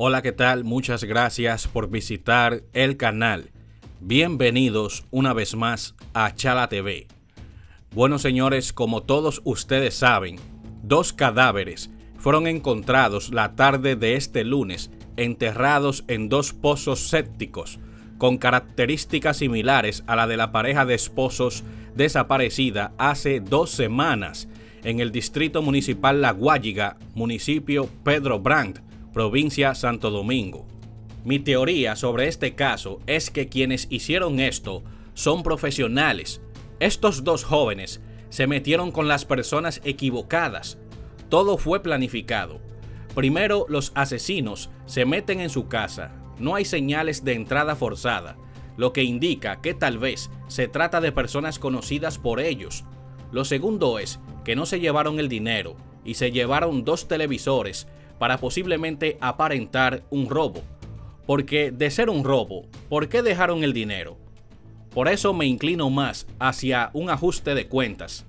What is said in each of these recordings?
Hola, ¿qué tal? Muchas gracias por visitar el canal. Bienvenidos una vez más a Chala TV. Bueno, señores, como todos ustedes saben, dos cadáveres fueron encontrados la tarde de este lunes enterrados en dos pozos sépticos con características similares a la de la pareja de esposos desaparecida hace dos semanas en el distrito municipal La Guayiga, municipio Pedro Brandt, provincia Santo Domingo. Mi teoría sobre este caso es que quienes hicieron esto son profesionales. Estos dos jóvenes se metieron con las personas equivocadas. Todo fue planificado. Primero los asesinos se meten en su casa. No hay señales de entrada forzada, lo que indica que tal vez se trata de personas conocidas por ellos. Lo segundo es que no se llevaron el dinero y se llevaron dos televisores para posiblemente aparentar un robo. Porque de ser un robo, ¿por qué dejaron el dinero? Por eso me inclino más hacia un ajuste de cuentas.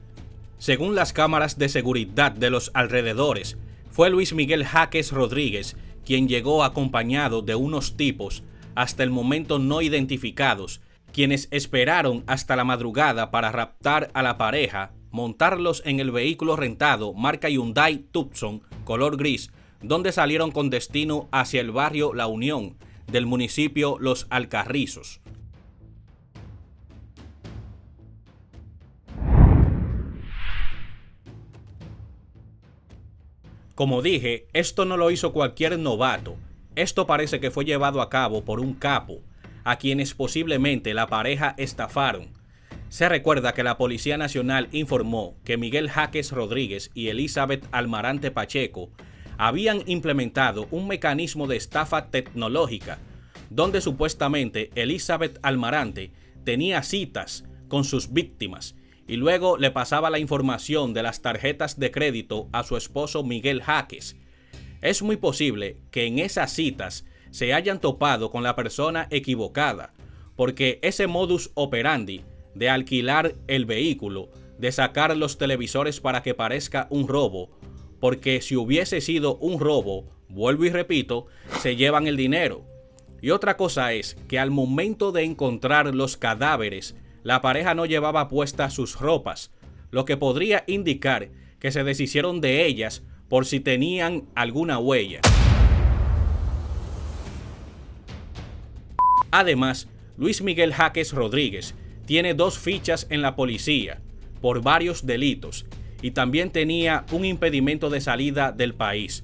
Según las cámaras de seguridad de los alrededores, fue Luis Miguel Jaques Rodríguez quien llegó acompañado de unos tipos hasta el momento no identificados, quienes esperaron hasta la madrugada para raptar a la pareja, montarlos en el vehículo rentado marca Hyundai Tucson color gris donde salieron con destino hacia el barrio La Unión del municipio Los Alcarrizos. Como dije, esto no lo hizo cualquier novato. Esto parece que fue llevado a cabo por un capo, a quienes posiblemente la pareja estafaron. Se recuerda que la Policía Nacional informó que Miguel Jaques Rodríguez y Elizabeth Almarante Pacheco habían implementado un mecanismo de estafa tecnológica, donde supuestamente Elizabeth Almarante tenía citas con sus víctimas y luego le pasaba la información de las tarjetas de crédito a su esposo Miguel Jaques. Es muy posible que en esas citas se hayan topado con la persona equivocada, porque ese modus operandi de alquilar el vehículo, de sacar los televisores para que parezca un robo, porque si hubiese sido un robo, vuelvo y repito, se llevan el dinero. Y otra cosa es que al momento de encontrar los cadáveres, la pareja no llevaba puestas sus ropas, lo que podría indicar que se deshicieron de ellas por si tenían alguna huella. Además, Luis Miguel Jaques Rodríguez tiene dos fichas en la policía por varios delitos y también tenía un impedimento de salida del país.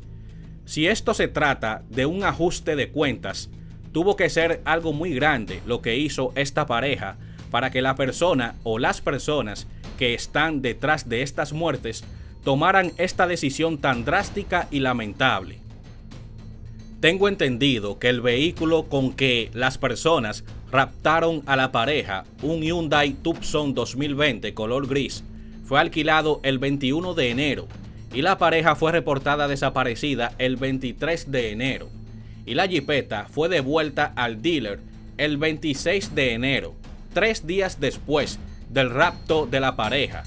Si esto se trata de un ajuste de cuentas, tuvo que ser algo muy grande lo que hizo esta pareja para que la persona o las personas que están detrás de estas muertes tomaran esta decisión tan drástica y lamentable. Tengo entendido que el vehículo con que las personas raptaron a la pareja, un Hyundai Tucson 2020 color gris, fue alquilado el 21 de enero y la pareja fue reportada desaparecida el 23 de enero y la jipeta fue devuelta al dealer el 26 de enero, tres días después del rapto de la pareja.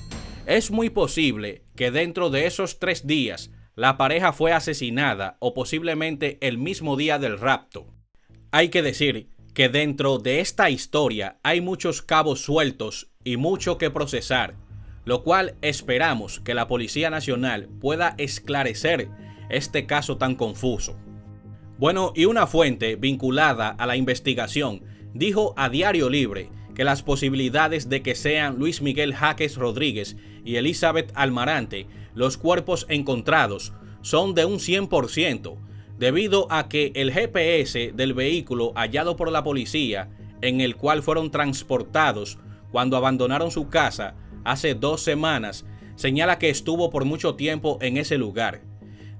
Es muy posible que dentro de esos tres días la pareja fue asesinada o posiblemente el mismo día del rapto. Hay que decir que dentro de esta historia hay muchos cabos sueltos y mucho que procesar lo cual esperamos que la Policía Nacional pueda esclarecer este caso tan confuso. Bueno, y una fuente vinculada a la investigación dijo a Diario Libre que las posibilidades de que sean Luis Miguel Jaques Rodríguez y Elizabeth Almarante los cuerpos encontrados son de un 100%, debido a que el GPS del vehículo hallado por la policía, en el cual fueron transportados cuando abandonaron su casa, hace dos semanas, señala que estuvo por mucho tiempo en ese lugar.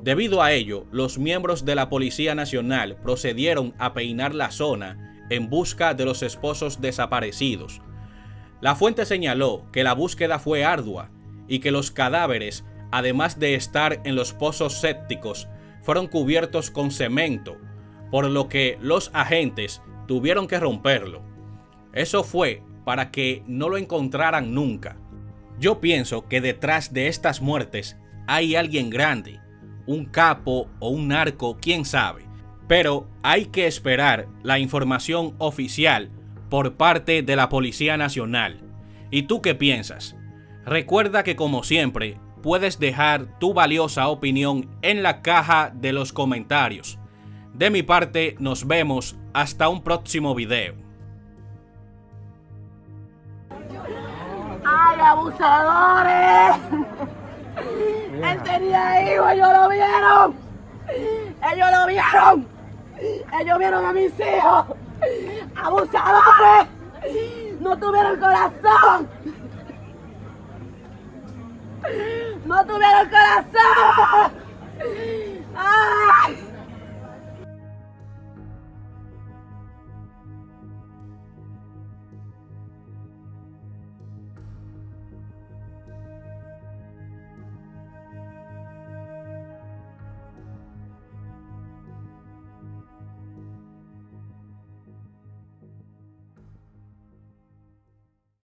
Debido a ello, los miembros de la Policía Nacional procedieron a peinar la zona en busca de los esposos desaparecidos. La fuente señaló que la búsqueda fue ardua y que los cadáveres, además de estar en los pozos sépticos, fueron cubiertos con cemento, por lo que los agentes tuvieron que romperlo. Eso fue para que no lo encontraran nunca. Yo pienso que detrás de estas muertes hay alguien grande, un capo o un narco, quién sabe. Pero hay que esperar la información oficial por parte de la Policía Nacional. ¿Y tú qué piensas? Recuerda que como siempre, puedes dejar tu valiosa opinión en la caja de los comentarios. De mi parte, nos vemos hasta un próximo video. ¡Ay, abusadores! Él tenía hijos, ellos lo vieron. Ellos lo vieron. Ellos vieron a mis hijos. ¡Abusadores! No tuvieron corazón. No tuvieron corazón. ¡Ay!